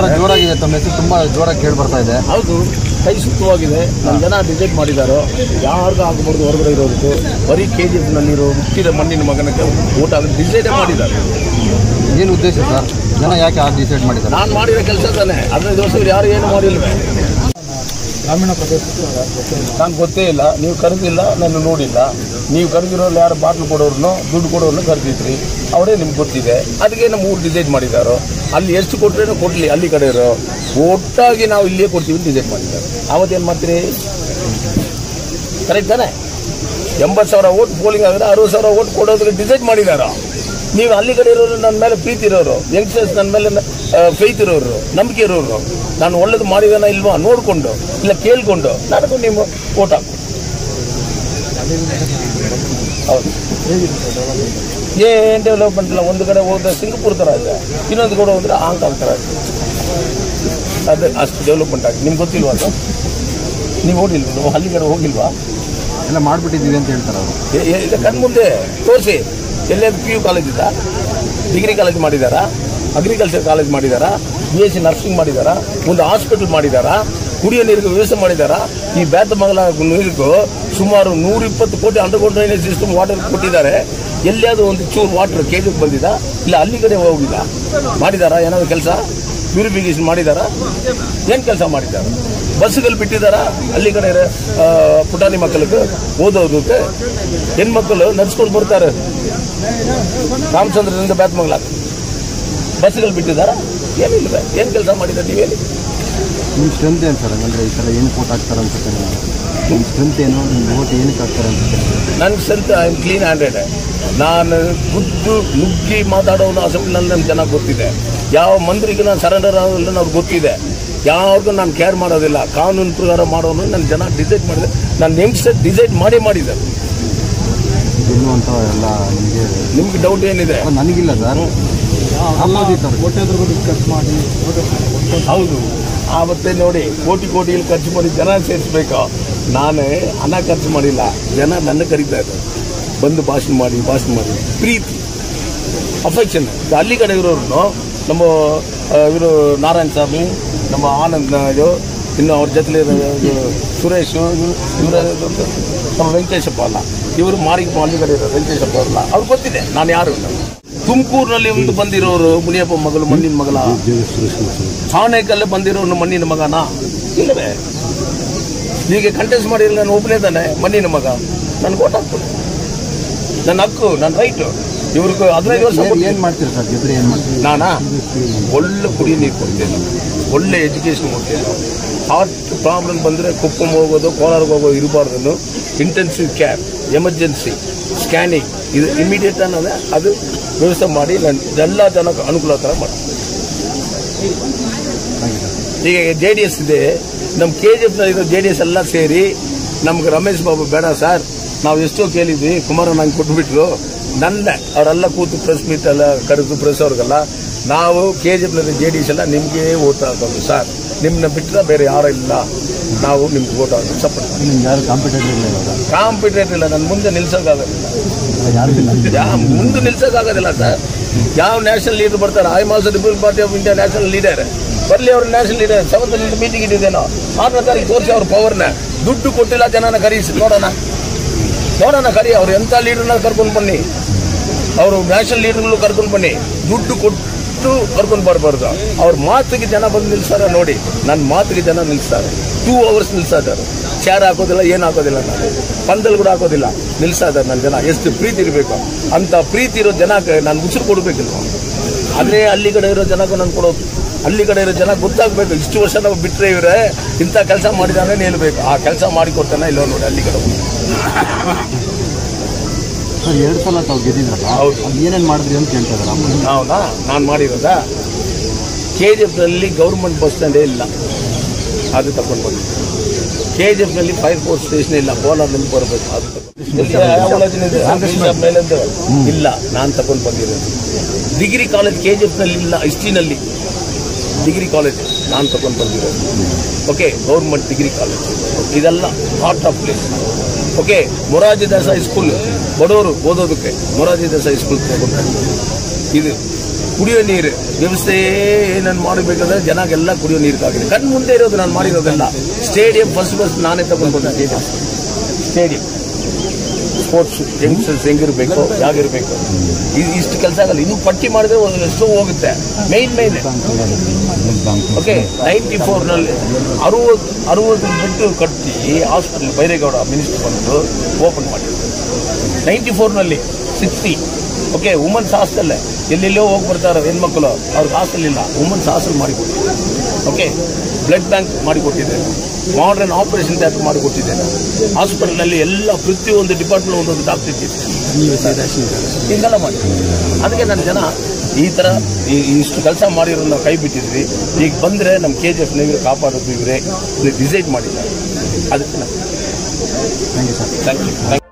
ಪ್ರಚಾರ ಜೋರಾಗಿದೆ ತಮ್ಮ ಹೆಸರು ತುಂಬಾ ಜೋರಾಗಿ ಕೇಳಿ ಬರ್ತಾ ಇದೆ. ಹೌದು ಕೈ ಸುತ್ತವಾಗಿದೆ. ನಮ್ಮ ಜನ ಡಿಸೈಡ್ ಮಾಡಿದಾರೆ ಯಾರಿಗೂ ಆಗಬಾರ್ದು ಹೊರಗಡೆ ಇರೋದಕ್ಕೆ. ಬರೀ ಕೆ ಜಿ ಎಫ್ನಲ್ಲಿರೋ ಹುಟ್ಟಿದ ಮಣ್ಣಿನ ಮಗನಕ್ಕೆ ಓಟ್ ಆಗ ಡಿಸೈಡೇ ಮಾಡಿದ್ದಾರೆ ಏನು ಉದ್ದೇಶ ಸರ್? ಜನ ಯಾಕೆ ಆ ಡಿಸೈಡ್ ಮಾಡಿದ್ದಾರೆ ನಾನು ಮಾಡಿರೋ ಕೆಲಸ ತಾನೆ. ಹದಿನೈದು ವರ್ಷದಲ್ಲಿ ಯಾರು ಏನು ಮಾಡಿಲ್ವೇ? ಗ್ರಾಮೀಣ ಪ್ರದೇಶಕ್ಕೆ ನಾನು ಗೊತ್ತೇ ಇಲ್ಲ? ನೀವು ಕರೆದಿಲ್ಲ, ನಾನು ನೋಡಿಲ್ಲ. ನೀವು ಕರೆದಿರೋರು ಯಾರು ಬಾಟ್ಲು ಕೊಡೋರ್ನೋ, ದುಡ್ಡು ಕೊಡೋರ್ನೋ ಕರೆದಿದ್ರಿ. ಅವರೇ ನಿಮ್ಗೆ ಗೊತ್ತಿದೆ. ಅದಕ್ಕೆ ನಮ್ಮ ಊರು ಡಿಸೈಡ್ ಮಾಡಿದ್ದಾರೆ ಅಲ್ಲಿ ಎಷ್ಟು ಕೊಟ್ಟರೆ ಕೊಡಲಿ, ಅಲ್ಲಿ ಕಡೆ ಇರೋ ಒಟ್ಟಾಗಿ ನಾವು ಇಲ್ಲಿಯೇ ಕೊಡ್ತೀವಿ ಡಿಸೈಡ್ ಮಾಡಿದ್ದಾರೆ ಅವತ್ತೇನು ಮಾಡ್ತೀರಿ? ಕರೆಕ್ಟ್ ತಾನೆ? ಎಂಬತ್ತು ಸಾವಿರ ಓಟ್ ಪೋಲಿಂಗ್ ಆಗಿದ್ರೆ ಅರವತ್ತು ಸಾವಿರ ಓಟ್ ಕೊಡೋದಕ್ಕೆ ಡಿಸೈಡ್ ಮಾಡಿದಾರೋ? ನೀವು ಅಲ್ಲಿ ಕಡೆ ಇರೋರು ನನ್ನ ಮೇಲೆ ಪ್ರೀತಿ ಇರೋರು ಯಂಗ್ಸ್ಟರ್ಸ್ ನನ್ನ ಮೇಲೆ ಫೈತ್ ಇರೋರು ನಂಬಿಕೆ ಇರೋರು ನಾನು ಒಳ್ಳೇದು ಮಾಡಿದಾನ ಇಲ್ವಾ ನೋಡಿಕೊಂಡು ಇಲ್ಲ ಕೇಳಿಕೊಂಡು ನನಗೂ ನೀವು ಓಟ್ ಹಾಕು. ಹೌದು. ಏನ್ ಡೆವಲಪ್ಮೆಂಟ್ ಇಲ್ಲ ಒಂದು ಕಡೆ ಹೋದ್ರೆ ಸಿಂಗಪುರ್ ಥರ ಇದೆ ಇನ್ನೊಂದು ಕಡೆ ಹೋದ್ರೆ ಹಾಂಗ್ಕಾಂಗ್ ಥರ ಇದೆ. ಅದೇ ಅಷ್ಟು ಡೆವಲಪ್ಮೆಂಟ್ ಆಗಿದೆ. ನಿಮ್ಗೆ ಗೊತ್ತಿಲ್ವಾ ಅದು? ನೀವು ಹೋಗಿಲ್ವಾ? ನೀವು ಅಲ್ಲಿ ಕಡೆ ಹೋಗಿಲ್ವಾ? ಎಲ್ಲ ಮಾಡ್ಬಿಟ್ಟಿದ್ದೀವಿ ಅಂತ ಹೇಳ್ತಾರೆ ಅವರು. ಕಣ್ಮುಂದೆ ತೋರಿಸಿ. ಎಲ್ಲೇದು P U college degree college ಮಾಡಿದಾರಾ agriculture college ಮಾಡಿದಾರಾ ಬಿ ಎಸ್ ಸಿ ನರ್ಸಿಂಗ್ ಮಾಡಿದಾರಾ, ಒಂದು ಹಾಸ್ಪಿಟಲ್ ಮಾಡಿದಾರಾ, ಕುಡಿಯೋ ನೀರಿಗೆ ವ್ಯವಸ್ಥೆ ಮಾಡಿದಾರಾ. ಈ ಬೇತಮಂಗಲ ನೀರಿಗೂ ಸುಮಾರು ನೂರ ಇಪ್ಪತ್ತು ಕೋಟಿ ಅಂಡರ್ಗ್ರೌಂಡ್ ಡ್ರೈನೇಜ್ ಸಿಸ್ಟಮ್ ವಾಟರ್ ಕೊಟ್ಟಿದ್ದಾರೆ. ಎಲ್ಲಿಯಾದ್ರೂ ಒಂದು ಚೂರು ವಾಟರ್ ಕೇಜಿಗೆ ಬಂದಿದ, ಇಲ್ಲ ಅಲ್ಲಿ ಕಡೆ ಹೋಗಿಲ್ಲ. ಮಾಡಿದಾರಾ ಏನಾದ್ರು ಕೆಲಸ? ಪ್ಯೂರಿಫಿಕೇಶನ್ ಮಾಡಿದಾರ? ಏನು ಕೆಲಸ ಮಾಡಿದ್ದಾರೆ ಬಸ್ಗಳು ಬಿಟ್ಟಿದ್ದಾರಾ ಅಲ್ಲಿ ಕಡೆ ಪುಟಾಣಿ ಮಕ್ಕಳಿಗೆ ಓದೋದಕ್ಕೆ ಹೆಣ್ಮಕ್ಕಳು ನಡ್ಸ್ಕೊಂಡು ಬರ್ತಾರೆ. ರಾಮಚಂದ್ರನಿಂದ ಬ್ಯಾತ್ಮಂಗ್ಲ ಬಸ್ಗಳು ಬಿಟ್ಟಿದ್ದಾರಾ ಏನಿಲ್ಲ ಏನು ಕೆಲಸ ಮಾಡಿದ್ದಾರೆ ನೀವೇನು ನಿಮ್ಮ ಸ್ಟ್ರೆಂತ್ ಏನು ಸರ್ ಹಂಗಂದ್ರೆ ಈ ಸಲ ಏನು ಕೋಟ್ ಹಾಕ್ತಾರೆ ಅನ್ಸುತ್ತೆ ನೀವು ನಿಮ್ಮ ಸ್ಟ್ರೆಂತ್ ಏನು ನಿಮ್ಮ ಓಟ್ ಏನಕ್ಕೆ ಹಾಕ್ತಾರೆ ಅನ್ಸುತ್ತೆ ನನ್ನ strength I am clean handed. ನಾನು ಖುದ್ದು ನುಗ್ಗಿ ಮಾತಾಡೋನು ಅಸೆಂಬ್ಲಿನಲ್ಲಿ ನನ್ನ ಚೆನ್ನಾಗಿ ಗೊತ್ತಿದೆ. ಯಾವ ಮಂತ್ರಿಗೆ ನಾನು ಸರೆಂಡರ್ ಆಗೋದಿಲ್ಲ ಅವ್ರಿಗೆ ಗೊತ್ತಿದೆ. ಯಾವ್ದು ನಾನು ಕೇರ್ ಮಾಡೋದಿಲ್ಲ. ಕಾನೂನು ಪ್ರಕಾರ ಮಾಡೋನು ನನ್ನ ಜನ ಡಿಸೈಡ್ ಮಾಡಿದೆ. ನಾನು ನೇಮ್ಸ್ಟರ್ ಡಿಸೈಡ್ ಮಾಡಿ ಮಾಡಿದೆ. ಎಲ್ಲ ನಿಮಗೆ ನಿಮ್ಗೆ ಡೌಟ್ ಏನಿದೆ? ನನಗಿಲ್ಲ ಸರ್ ಖರ್ಚು ಮಾಡಿ ಹೌದು. ಆವತ್ತೇ ನೋಡಿ ಕೋಟಿ ಕೋಟಿಯಲ್ಲಿ ಖರ್ಚು ಮಾಡಿ ಜನ ಸೇರಿಸ್ಬೇಕು? ನಾನು ಹಣ ಖರ್ಚು ಮಾಡಿಲ್ಲ. ಜನ ನನ್ನ ಕರೀತಾ ಇದ್ದಾರೆ. ಬಂದು ಭಾಷಣ ಮಾಡಿ ಭಾಷಣ ಮಾಡಿ. ಪ್ರೀತಿ. ಅಫೆಕ್ಷನ್ ಅಲ್ಲಿ ಕಡೆ ಇರೋರು ನಮ್ಮ ಇವರು ನಾರಾಯಣ ಸ್ವಾಮಿ ನಮ್ಮ ಆನಂದ್ ಇದು ಇನ್ನು ಅವ್ರ ಜೊತೆಲಿ ಸುರೇಶ್ ಇವರ ನಮ್ಮ ವೆಂಕಟೇಶಪ್ಪ ಅಲ್ಲ. ಇವರು ಮಾರಿಗೆ ಅಲ್ಲಿ ಕಡೆ ಇರೋ ವೆಂಕಟೇಶಪ್ಪ ಅಲ್ಲ ಅವ್ರು ಗೊತ್ತಿದೆ ನಾನು ಯಾರು ತುಮಕೂರಿನಲ್ಲಿ ಒಂದು ಬಂದಿರೋರು ಮುನಿಯಪ್ಪ ಮಗಳು ಮಣ್ಣಿನ ಮಗಳ. ಸಾಣೇಕಲ್ಲೇ ಬಂದಿರೋನು ಮಣ್ಣಿನ ಮಗನ? ಇಲ್ಲವೇ? ಹೀಗೆ ಕಂಟೆಸ್ಟ್ ಮಾಡಿಲ್ಲ ನಾನು ಒಬ್ಬನೇ ತಾನೆ ಮಣ್ಣಿನ ಮಗ. ನನ್ಗೆ ಓಟ್ ಹಾಕ್ತೀನಿ ನನ್ನ ಹಕ್ಕು ನನ್ನ ರೈಟು ಇವ್ರಿಗೆ ಹದಿನೈದು ವರ್ಷ ಏನು. ಮಾಡ್ತೀರಿ ಸರ್? ಏನು ಮಾಡ್ತೀರಿ? ನಾನಾ? ಒಳ್ಳೆ ಕುಡಿ ನೀರು ಕೊಡ್ತೇನೆ. ಒಳ್ಳೆ ಎಜುಕೇಶನ್ ಕೊಡ್ತೇನೆ. ಹಾರ್ಟ್ ಪ್ರಾಬ್ಲಮ್ ಬಂದರೆ ಕುಪ್ಪಂ ಹೋಗೋದು ಕೋಲಾರ್ಗೆ ಹೋಗೋ ಇರಬಾರ್ದು ಇಂಟೆನ್ಸಿವ್ ಕೇರ್ ಎಮರ್ಜೆನ್ಸಿ ಸ್ಕ್ಯಾನಿಂಗ್ ಇದು ಇಮಿಡಿಯೇಟ್ ಅನ್ನೋದೇ ಅದು ವ್ಯವಸ್ಥೆ ಮಾಡಿ ನಾನು ಎಲ್ಲ ಜನಕ್ಕೆ ಅನುಕೂಲ ಥರ ಮಾಡ್ತೀನಿ. ಈಗ ಜೆ ಡಿ ಎಸ್ ಇದೆ. ನಮ್ಮ ಕೆ ಜಿ ಎಫ್ನ ಇರೋ ಜೆ ಡಿ ಎಸ್ ಎಲ್ಲ ಸೇರಿ ನಮ್ಗೆ ರಮೇಶ್ ಬಾಬು ಬೇಡ ಸರ್. ನಾವು ಎಷ್ಟೋ ಕೇಳಿದ್ವಿ ಕುಮಾರ ನಂಗೆ ಕೊಟ್ಬಿಟ್ರು. ನನ್ನ ಅವರೆಲ್ಲ ಕೂತು ಪ್ರೆಸ್ ಮೀಟ್ ಎಲ್ಲ ಕರೆದು ಪ್ರೆಸ್ ಅವ್ರಿಗೆಲ್ಲ ನಾವು ಕೆ ಜಿ ಎಫ್ನಲ್ಲಿ ಜೆ ಡಿ ಎಸ್ ಎಲ್ಲ ನಿಮಗೆ ಓಟ್ ಹಾಕೋದು ಸರ್ ನಿಮ್ಮನ್ನ ಬಿಟ್ಟರೆ ಬೇರೆ ಯಾರೂ ಇಲ್ಲ. ನಾವು ನಿಮ್ಗೆ ಓಟ್ ಹಾಕೋದು. ಸಪೋರ್ಟ್ ಯಾರು ಕಾಂಪಿಟೇಟರ್ ಇಲ್ಲ ಕಾಂಪಿಟೇಟ್ ಇಲ್ಲ. ನನ್ನ ಮುಂದೆ ನಿಲ್ಸೋಕ್ಕಾಗೋದಿಲ್ಲ. ಇಲ್ಲ? ಯಾವ ಮುಂದೆ ನಿಲ್ಸೋಕ್ಕಾಗೋದಿಲ್ಲ ಸರ್ ಯಾವ ನ್ಯಾಷನಲ್ ಲೀಡರ್ ಬರ್ತಾರೆ? I also Republic Party of India national leader ಬರಲಿ ಅವ್ರ ನ್ಯಾಷನಲ್ ಲೀಡರ್ ಸೆವೆಂತ್ ಮೀಟಿಂಗ್ ಇಟ್ಟಿದ್ದೇನೋ. ಆರನೇ ತಾರೀಕು ತೋರಿಸಿ ಅವ್ರ ಪವರ್ನ ದುಡ್ಡು ಕೊಟ್ಟಿಲ್ಲ ಜನನ ಕರೀಸಿ ನೋಡೋಣ. ನೋಡೋಣ ಕರಿ, ಅವ್ರು ಎಂಥ ಲೀಡರ್ನ ಕರ್ಕೊಂಡು ಬನ್ನಿ. ಅವರು ನ್ಯಾಷನಲ್ ಲೀಡರ್ಗಳು ಕರ್ಕೊಂಡು ಬನ್ನಿ. ದುಡ್ಡು ಕೊಟ್ಟು ಕರ್ಕೊಂಡು ಬರಬಾರ್ದು. ಅವ್ರ ಮಾತಿಗೆ ಜನ ಬಂದು ನಿಲ್ಸಾರ ನೋಡಿ. ನನ್ನ ಮಾತಿಗೆ ಜನ ನಿಲ್ಸ್ತಾರೆ ಟೂ ಅವರ್ಸ್ ಇದ್ದಾರೆ ಚೇರ್ ಹಾಕೋದಿಲ್ಲ, ಏನು ಹಾಕೋದಿಲ್ಲ ನಾನು. ಪಂದಲ್ ಕೂಡ ಹಾಕೋದಿಲ್ಲ. ಇದ್ದಾರೆ ನನ್ನ ಜನ. ಎಷ್ಟು ಪ್ರೀತಿ ಇರಬೇಕು. ಅಂಥ ಪ್ರೀತಿ ಇರೋ ಜನಕ್ಕೆ ನಾನು ಉಸಿರು ಕೊಡಬೇಕಿಲ್ವ? ಅದೇ ಅಲ್ಲಿ ಕಡೆ ಇರೋ ಜನಕ್ಕೂ ನಾನು ಕೊಡೋದು ಅಲ್ಲಿ ಕಡೆ ಇರೋ ಜನ ಗೊತ್ತಾಗಬೇಕು. ಇಷ್ಟು ವರ್ಷ ನಾವು ಬಿಟ್ಟರೆ ಇವರೇ ಇಂಥ ಕೆಲಸ ಮಾಡಿದಾನೆ ನಿಲ್ಬೇಕು. ಆ ಕೆಲಸ ಮಾಡಿಕೊಡ್ತಾನೆ ಇಲ್ಲೋ ನೋಡಿ ಅಲ್ಲಿ ಕಡೆ ಸರ್ ಎರಡು ಸಲ ತಾವು ಗೆದ್ದಿದ್ರಲ್ಲ? ಹೌದು. ಏನೇನು ಮಾಡಿದ್ರಿ ಅಂತ ಕೇಳ್ತಾರ ಹೌದಾ? ನಾನು ಮಾಡಿರೋದಾ? ಕೆ ಜಿ ಎಫ್ನಲ್ಲಿ ಗೌರ್ಮೆಂಟ್ ಬಸ್ ಸ್ಟ್ಯಾಂಡೇ ಇಲ್ಲ. ಅದು ತಗೊಂಡು ಬಂದು ಕೆ ಜಿ ಎಫ್ನಲ್ಲಿ ಫೈರ್ ಫೋರ್ಸ್ ಸ್ಟೇಷನ್ ಇಲ್ಲ. ಕೋಲಾರ್ನಲ್ಲಿ ಬರಬೇಕು. ಅದು ತಗೊಂಡು? ಇಲ್ಲ ನಾನು ತಗೊಂಡು ಬಂದಿರೋದು ಡಿಗ್ರಿ ಕಾಲೇಜ್ ಕೆ ಜಿ ಎಫ್ನಲ್ಲಿ ಇಲ್ಲ ಹಿಸ್ಟ್ರಿನಲ್ಲಿ ಡಿಗ್ರಿ ಕಾಲೇಜ್ ನಾನು ತಗೊಂಡು ಬಂದಿರೋದು. Okay, government degree college. ಇದೆಲ್ಲ heart of place okay, Morarji Desai school ಬಡವರು ಓದೋದಕ್ಕೆ ಮೊರಾರ್ಜಿ ದೇಸಾಯಿ ಸ್ಕೂಲ್ ತಗೊಂಡು ಇದು ಕುಡಿಯೋ ನೀರು ವ್ಯವಸ್ಥೆ ನಾನು ಮಾಡಬೇಕಾದ್ರೆ ಜನಗೆಲ್ಲ ಕುಡಿಯೋ ನೀರಿಗಾಗಿದೆ ಕಣ್ಣು ಮುಂದೆ ಇರೋದು ನಾನು ಮಾಡಿರೋದೆಲ್ಲ. ಸ್ಟೇಡಿಯಂ ಫಸ್ಟ್ ಫಸ್ಟ್ ನಾನೇ ತಗೊಂಡ್ಬಂದ ಸ್ಟೇಡಿಯಂ ಸ್ಟೇಡಿಯಂ. ಸ್ಪೋರ್ಟ್ಸ್ ಯಂಗ್ಸ್ಟರ್ಸ್ ಹೆಂಗಿರ್ಬೇಕು ಯಾವಿರ್ಬೇಕು ಇಷ್ಟು ಕೆಲಸ ಆಗಲ್ಲ. ಇನ್ನು ಪಟ್ಟಿ ಮಾಡಿದ್ರೆ ಒಂದು ಎಷ್ಟೋ ಹೋಗುತ್ತೆ. ಮೈನ್ ಮೈನ್ ಓಕೆ ನೈಂಟಿ ಫೋರ್ನಲ್ಲಿ ಅರುವತ್ತು ಅರುವತ್ತು ಬಿಟ್ಟು ಕಟ್ಟಿ ಹಾಸ್ಪಿಟಲ್ ಬೈರೇಗೌಡ ಮಿನಿಸ್ಟರ್ ಬಂದು ಓಪನ್ ಮಾಡಿದ್ರು. ನೈಂಟಿ ಫೋರ್ನಲ್ಲಿ ಸಿಕ್ಸ್ಟಿ ಓಕೆ ವುಮನ್ಸ್ ಹಾಸ್ಟೆಲ್ಲೇ ಎಲ್ಲೆಲ್ಲೋ ಹೋಗಿ ಬರ್ತಾರೆ ಹೆಣ್ಮಕ್ಳು ಅವ್ರಿಗೆ ಹಾಸ್ಟೆಲ್ ಇಲ್ಲ. ವುಮನ್ಸ್ ಹಾಸ್ಟೆಲ್ ಮಾಡಿಕೊಟ್ಟಿದೆ. ಓಕೆ ಬ್ಲಡ್ ಬ್ಯಾಂಕ್ ಮಾಡಿಕೊಟ್ಟಿದ್ದೇನೆ ಮಾಡ್ರನ್ ಆಪರೇಷನ್ ಥಿಯೇಟರ್ ಮಾಡಿಕೊಟ್ಟಿದ್ದೇನೆ ಹಾಸ್ಪಿಟಲ್ನಲ್ಲಿ ಎಲ್ಲ ಪ್ರತಿಯೊಂದು ಡಿಪಾರ್ಟ್ಮೆಂಟ್ ಒಂದೊಂದು ಡಾಕ್ಟರ್ ಇಟ್ಟಿದ್ದೆ ಹಿಂಗೆಲ್ಲ ಮಾಡಿ. ಅದಕ್ಕೆ ನನ್ನ ಜನ ಈ ಥರ ಈ- ಇಷ್ಟು ಕೆಲಸ ಮಾಡಿರೋ ನಾವು ಕೈ ಬಿಟ್ಟಿದ್ವಿ. ಈಗ ಬಂದರೆ ನಮ್ಮ ಕೆ ಜಿ ಎಫ್ ನೀವು ಕಾಪಾಡೋದು ಇವರೇ. ಡಿಸೈಡ್ ಮಾಡಿದ್ದಾರೆ. ಅದಕ್ಕೆ thank you sir thank you